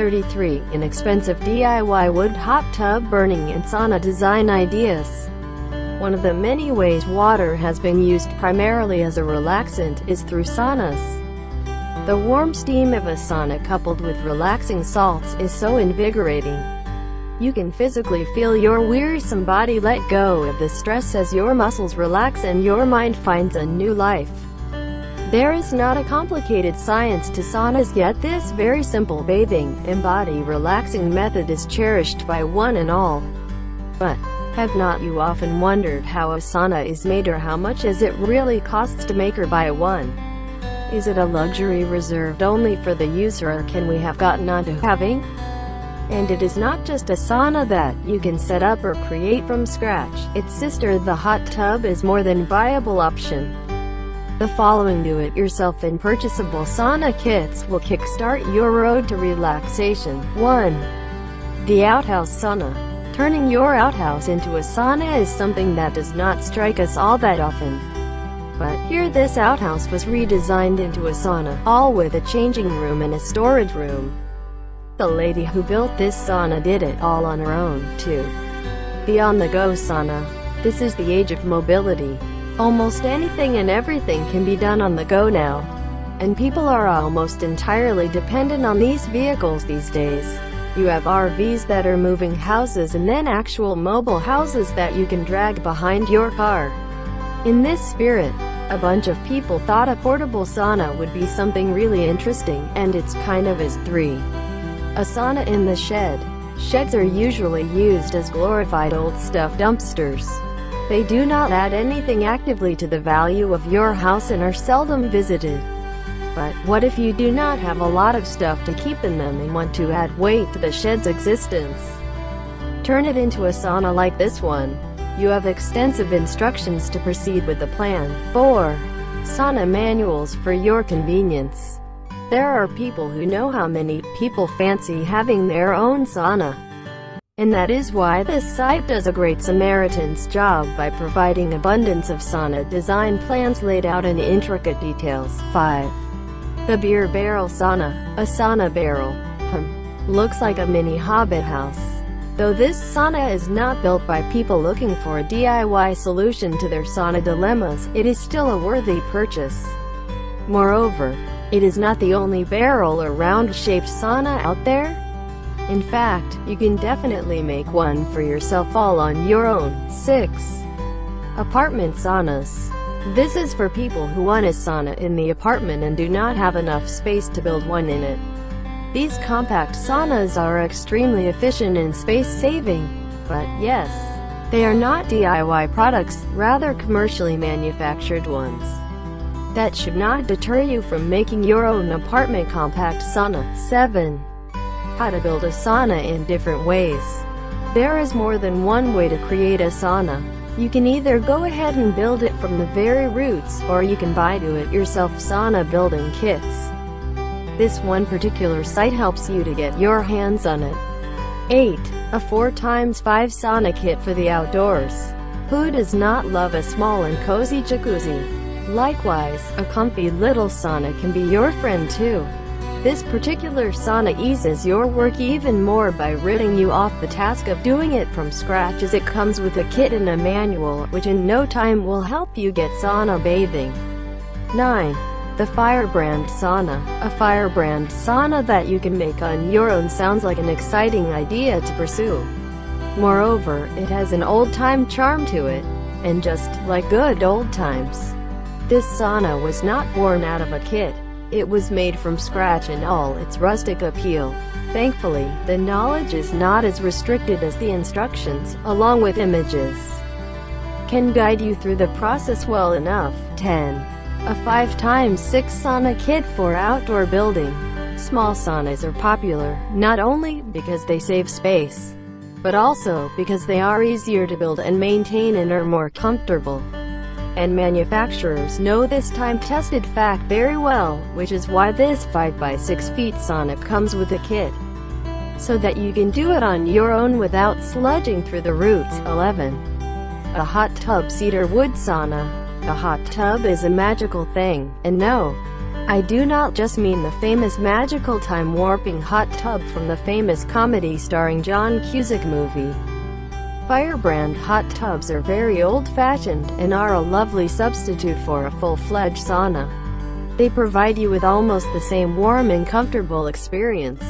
33 Inexpensive DIY wood hot tub burning and sauna design ideas. One of the many ways water has been used primarily as a relaxant is through saunas. The warm steam of a sauna coupled with relaxing salts is so invigorating. You can physically feel your wearisome body let go of the stress as your muscles relax and your mind finds a new life. There is not a complicated science to saunas yet this very simple bathing, embody relaxing method is cherished by one and all. But, have not you often wondered how a sauna is made or how much is it really costs to make or buy one? Is it a luxury reserved only for the user or can we have gotten onto having? And it is not just a sauna that you can set up or create from scratch, its sister the hot tub is more than viable option. The following do-it-yourself and purchasable sauna kits will kickstart your road to relaxation. 1. The Outhouse Sauna. Turning your outhouse into a sauna is something that does not strike us all that often. But here this outhouse was redesigned into a sauna, all with a changing room and a storage room. The lady who built this sauna did it all on her own, too. The on-the-go sauna. This is the age of mobility. Almost anything and everything can be done on the go now. And people are almost entirely dependent on these vehicles these days. You have RVs that are moving houses and then actual mobile houses that you can drag behind your car. In this spirit, a bunch of people thought a portable sauna would be something really interesting, and it's kind of is 3. A sauna in the shed. Sheds are usually used as glorified old stuff dumpsters. They do not add anything actively to the value of your house and are seldom visited. But, what if you do not have a lot of stuff to keep in them and want to add weight to the shed's existence? Turn it into a sauna like this one. You have extensive instructions to proceed with the plan. 4. Sauna manuals for your convenience. There are people who know how many people fancy having their own sauna. And that is why this site does a great Samaritan's job by providing abundance of sauna design plans laid out in intricate details. 5. The Beer Barrel Sauna. A sauna barrel. Hmm. Looks like a mini hobbit house. Though this sauna is not built by people looking for a DIY solution to their sauna dilemmas, it is still a worthy purchase. Moreover, it is not the only barrel or round-shaped sauna out there. In fact, you can definitely make one for yourself all on your own. 6. Apartment saunas. This is for people who want a sauna in the apartment and do not have enough space to build one in it. These compact saunas are extremely efficient and space-saving. But, yes, they are not DIY products, rather commercially manufactured ones. That should not deter you from making your own apartment compact sauna. 7 how to build a sauna in different ways. There is more than one way to create a sauna. You can either go ahead and build it from the very roots, or you can buy do-it-yourself sauna building kits. This one particular site helps you to get your hands on it. 8. A 4x5 sauna kit for the outdoors. Who does not love a small and cozy jacuzzi? Likewise, a comfy little sauna can be your friend too. This particular sauna eases your work even more by ridding you off the task of doing it from scratch as it comes with a kit and a manual, which in no time will help you get sauna bathing. 9. The Firebrand Sauna. A firebrand sauna that you can make on your own sounds like an exciting idea to pursue. Moreover, it has an old-time charm to it, and just like good old times. This sauna was not born out of a kit. It was made from scratch in all its rustic appeal. Thankfully, the knowledge is not as restricted as the instructions, along with images, can guide you through the process well enough. 10. A 5x6 sauna kit for outdoor building. Small saunas are popular, not only because they save space, but also because they are easier to build and maintain and are more comfortable and manufacturers know this time-tested fact very well, which is why this 5x6 feet sauna comes with a kit. So that you can do it on your own without sludging through the roots. 11. A hot tub cedar wood sauna. A hot tub is a magical thing, and no, I do not just mean the famous magical time-warping hot tub from the famous comedy starring John Cusack movie. Firebrand hot tubs are very old-fashioned, and are a lovely substitute for a full-fledged sauna. They provide you with almost the same warm and comfortable experience.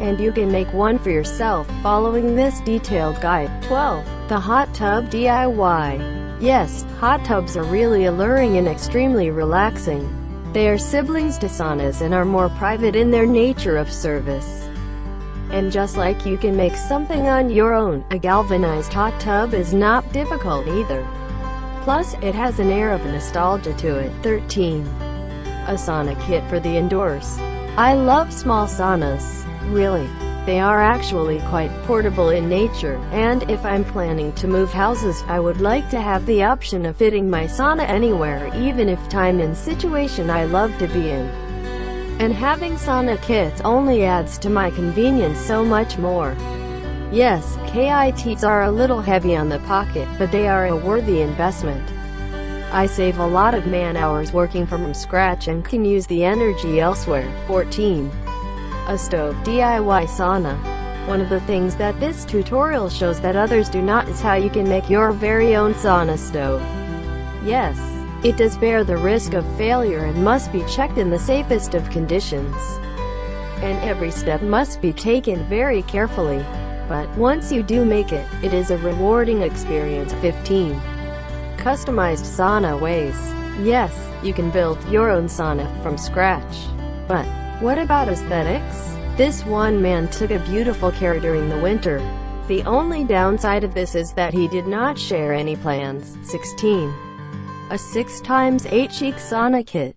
And you can make one for yourself, following this detailed guide. 12. The Hot Tub DIY Yes, hot tubs are really alluring and extremely relaxing. They are siblings to saunas and are more private in their nature of service. And just like you can make something on your own, a galvanized hot tub is not difficult either. Plus, it has an air of nostalgia to it. 13 a sauna kit for the indoors. I love small saunas. Really. They are actually quite portable in nature, and if I'm planning to move houses, I would like to have the option of fitting my sauna anywhere, even if time and situation I love to be in. And having sauna kits only adds to my convenience so much more. Yes, KITs are a little heavy on the pocket, but they are a worthy investment. I save a lot of man hours working from scratch and can use the energy elsewhere. 14. A stove DIY sauna. One of the things that this tutorial shows that others do not is how you can make your very own sauna stove. Yes, it does bear the risk of failure and must be checked in the safest of conditions. And every step must be taken very carefully. But once you do make it, it is a rewarding experience. 15 customized sauna ways. Yes, you can build your own sauna from scratch. But what about aesthetics? This one man took a beautiful care during the winter. The only downside of this is that he did not share any plans. 16. A 6x8 chic sauna kit.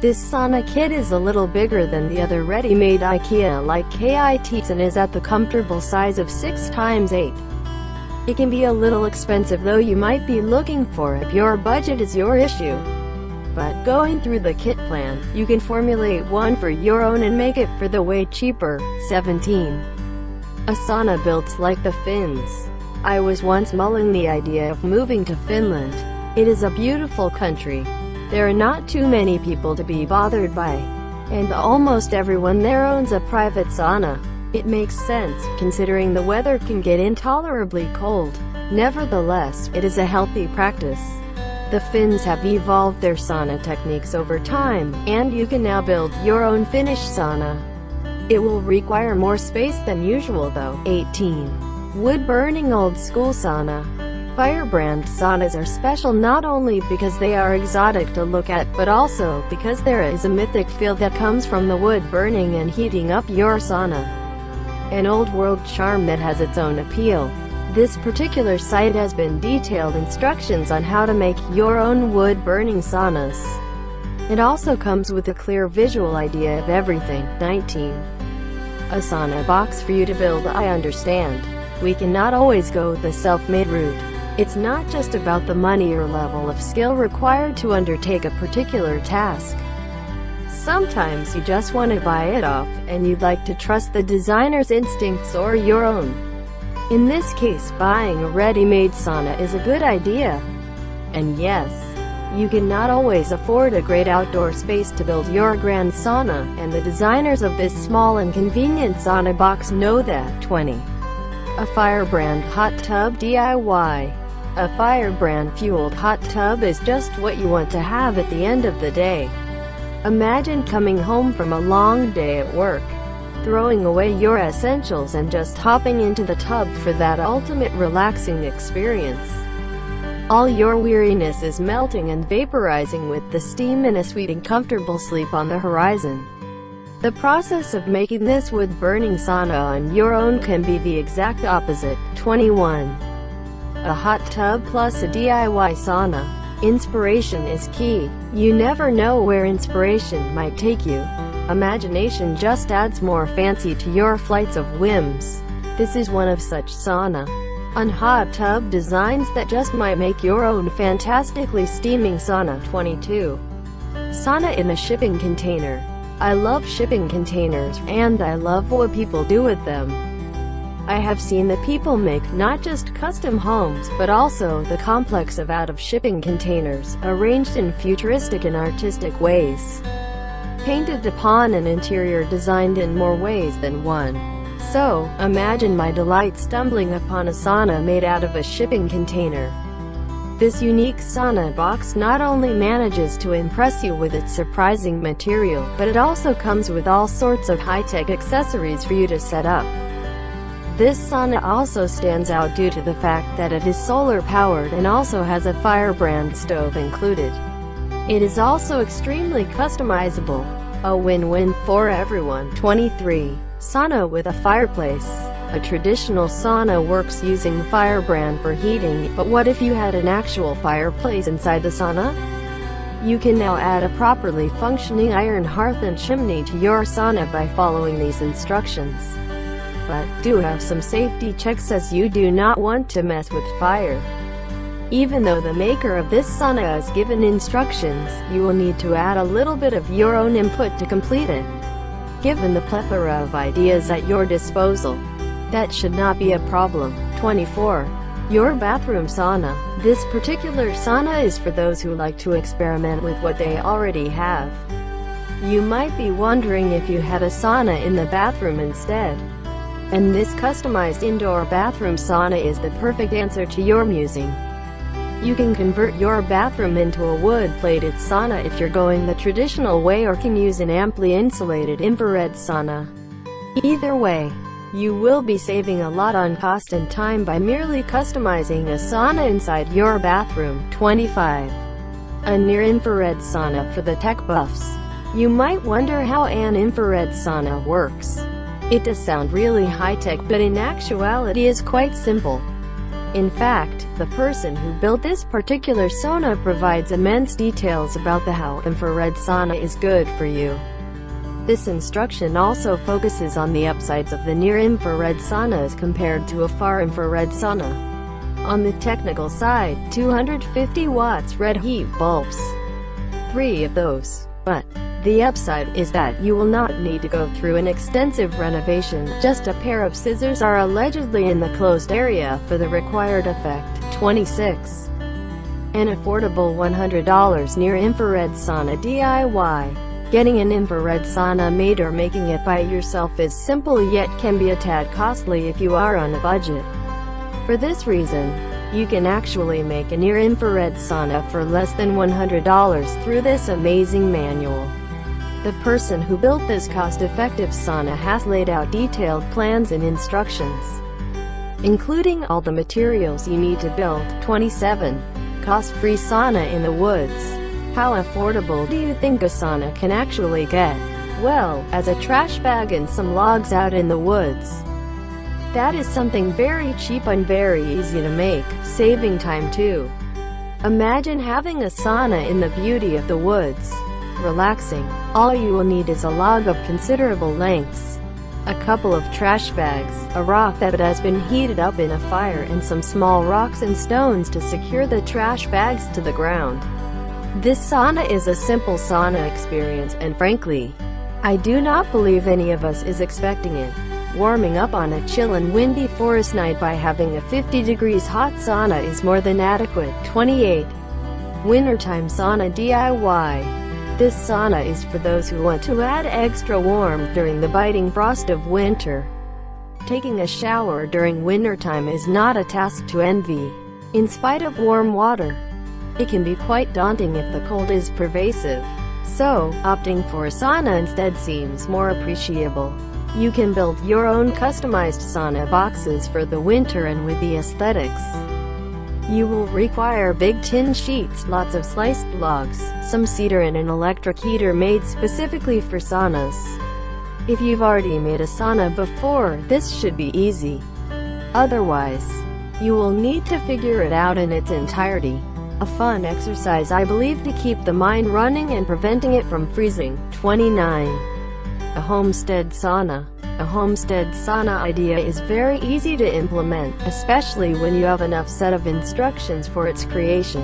This sauna kit is a little bigger than the other ready-made IKEA-like KITs and is at the comfortable size of 6x8. It can be a little expensive though you might be looking for if your budget is your issue. But going through the kit plan, you can formulate one for your own and make it for the way cheaper. 17. A sauna built like the Finns. I was once mulling the idea of moving to Finland. It is a beautiful country. There are not too many people to be bothered by. And almost everyone there owns a private sauna. It makes sense, considering the weather can get intolerably cold. Nevertheless, it is a healthy practice. The Finns have evolved their sauna techniques over time, and you can now build your own Finnish sauna. It will require more space than usual though. 18. Wood-burning old-school sauna. Firebrand saunas are special not only because they are exotic to look at, but also because there is a mythic feel that comes from the wood burning and heating up your sauna an old-world charm that has its own appeal. This particular site has been detailed instructions on how to make your own wood-burning saunas. It also comes with a clear visual idea of everything. 19. A sauna box for you to build I understand. We cannot always go the self-made route. It's not just about the money or level of skill required to undertake a particular task. Sometimes you just want to buy it off, and you'd like to trust the designer's instincts or your own. In this case buying a ready-made sauna is a good idea. And yes, you can not always afford a great outdoor space to build your grand sauna, and the designers of this small and convenient sauna box know that. 20. A Firebrand Hot Tub DIY A Firebrand-fueled hot tub is just what you want to have at the end of the day. Imagine coming home from a long day at work, throwing away your essentials and just hopping into the tub for that ultimate relaxing experience. All your weariness is melting and vaporizing with the steam and a sweet and comfortable sleep on the horizon. The process of making this wood-burning sauna on your own can be the exact opposite. 21. A hot tub plus a DIY sauna. Inspiration is key. You never know where inspiration might take you. Imagination just adds more fancy to your flights of whims. This is one of such sauna on hot tub designs that just might make your own fantastically steaming sauna. 22. Sauna in a shipping container. I love shipping containers, and I love what people do with them. I have seen the people make not just custom homes, but also the complex of out-of-shipping containers, arranged in futuristic and artistic ways. painted upon an interior designed in more ways than one. So, imagine my delight stumbling upon a sauna made out of a shipping container. This unique sauna box not only manages to impress you with its surprising material, but it also comes with all sorts of high-tech accessories for you to set up. This sauna also stands out due to the fact that it is solar powered and also has a firebrand stove included. It is also extremely customizable. A win-win for everyone. 23. Sauna with a fireplace. A traditional sauna works using firebrand for heating, but what if you had an actual fireplace inside the sauna? You can now add a properly functioning iron hearth and chimney to your sauna by following these instructions. But, do have some safety checks as you do not want to mess with fire. Even though the maker of this sauna has given instructions, you will need to add a little bit of your own input to complete it. Given the plethora of ideas at your disposal, that should not be a problem. 24. Your bathroom sauna. This particular sauna is for those who like to experiment with what they already have. You might be wondering if you had a sauna in the bathroom instead. And this customized indoor bathroom sauna is the perfect answer to your musing. You can convert your bathroom into a wood-plated sauna if you're going the traditional way or can use an amply insulated infrared sauna. Either way, you will be saving a lot on cost and time by merely customizing a sauna inside your bathroom. 25. A near-infrared sauna for the tech buffs. You might wonder how an infrared sauna works. It does sound really high-tech but in actuality is quite simple. In fact, the person who built this particular sauna provides immense details about the how infrared sauna is good for you. This instruction also focuses on the upsides of the near-infrared sauna as compared to a far-infrared sauna. On the technical side, 250 watts red heat bulbs. Three of those. But, the upside is that you will not need to go through an extensive renovation, just a pair of scissors are allegedly in the closed area for the required effect. 26. An affordable $100 near-infrared sauna DIY. Getting an infrared sauna made or making it by yourself is simple yet can be a tad costly if you are on a budget. For this reason, you can actually make a near-infrared sauna for less than $100 through this amazing manual. The person who built this cost-effective sauna has laid out detailed plans and instructions, including all the materials you need to build. 27. Cost-free sauna in the woods. How affordable do you think a sauna can actually get? Well, as a trash bag and some logs out in the woods. That is something very cheap and very easy to make, saving time too. Imagine having a sauna in the beauty of the woods relaxing. All you will need is a log of considerable lengths, a couple of trash bags, a rock that has been heated up in a fire and some small rocks and stones to secure the trash bags to the ground. This sauna is a simple sauna experience and frankly, I do not believe any of us is expecting it. Warming up on a chill and windy forest night by having a 50 degrees hot sauna is more than adequate. 28. Wintertime Sauna DIY this sauna is for those who want to add extra warmth during the biting frost of winter. Taking a shower during wintertime is not a task to envy. In spite of warm water, it can be quite daunting if the cold is pervasive. So, opting for a sauna instead seems more appreciable. You can build your own customized sauna boxes for the winter and with the aesthetics. You will require big tin sheets, lots of sliced logs, some cedar and an electric heater made specifically for saunas. If you've already made a sauna before, this should be easy. Otherwise, you will need to figure it out in its entirety. A fun exercise I believe to keep the mind running and preventing it from freezing. 29. A homestead sauna. A homestead sauna idea is very easy to implement, especially when you have enough set of instructions for its creation.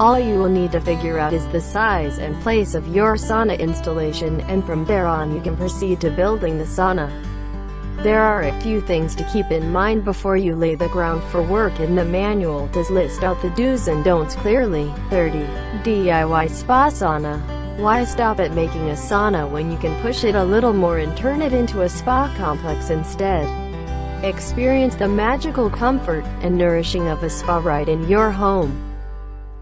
All you will need to figure out is the size and place of your sauna installation and from there on you can proceed to building the sauna. There are a few things to keep in mind before you lay the ground for work and the manual does list out the do's and don'ts clearly. 30. DIY Spa Sauna Why stop at making a sauna when you can push it a little more and turn it into a spa complex instead? Experience the magical comfort and nourishing of a spa right in your home.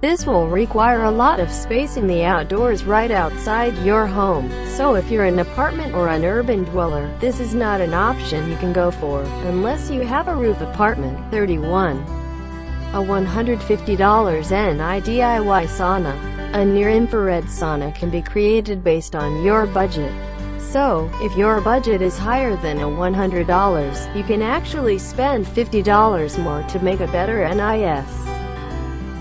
This will require a lot of space in the outdoors right outside your home, so if you're an apartment or an urban dweller, this is not an option you can go for, unless you have a roof apartment. 31. A $150 NI DIY sauna. A near-infrared sauna can be created based on your budget. So, if your budget is higher than a $100, you can actually spend $50 more to make a better NIS.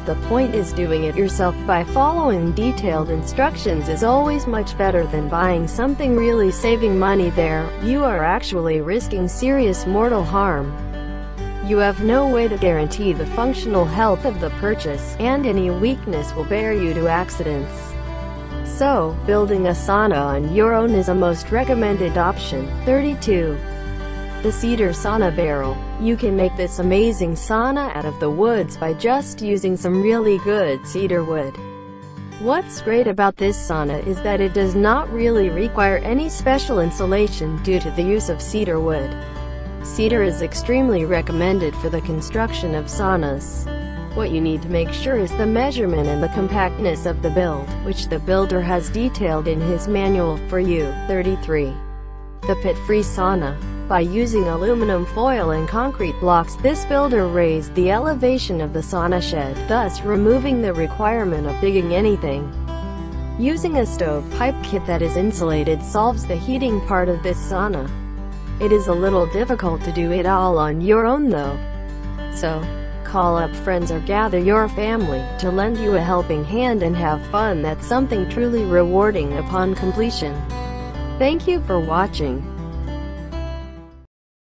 The point is doing it yourself by following detailed instructions is always much better than buying something really saving money there, you are actually risking serious mortal harm. You have no way to guarantee the functional health of the purchase, and any weakness will bear you to accidents. So, building a sauna on your own is a most recommended option. 32. The Cedar Sauna Barrel. You can make this amazing sauna out of the woods by just using some really good cedar wood. What's great about this sauna is that it does not really require any special insulation due to the use of cedar wood. Cedar is extremely recommended for the construction of saunas. What you need to make sure is the measurement and the compactness of the build, which the builder has detailed in his manual for you. 33. The Pit-Free Sauna. By using aluminum foil and concrete blocks, this builder raised the elevation of the sauna shed, thus removing the requirement of digging anything. Using a stovepipe kit that is insulated solves the heating part of this sauna. It is a little difficult to do it all on your own though. So, call up friends or gather your family to lend you a helping hand and have fun that's something truly rewarding upon completion. Thank you for watching.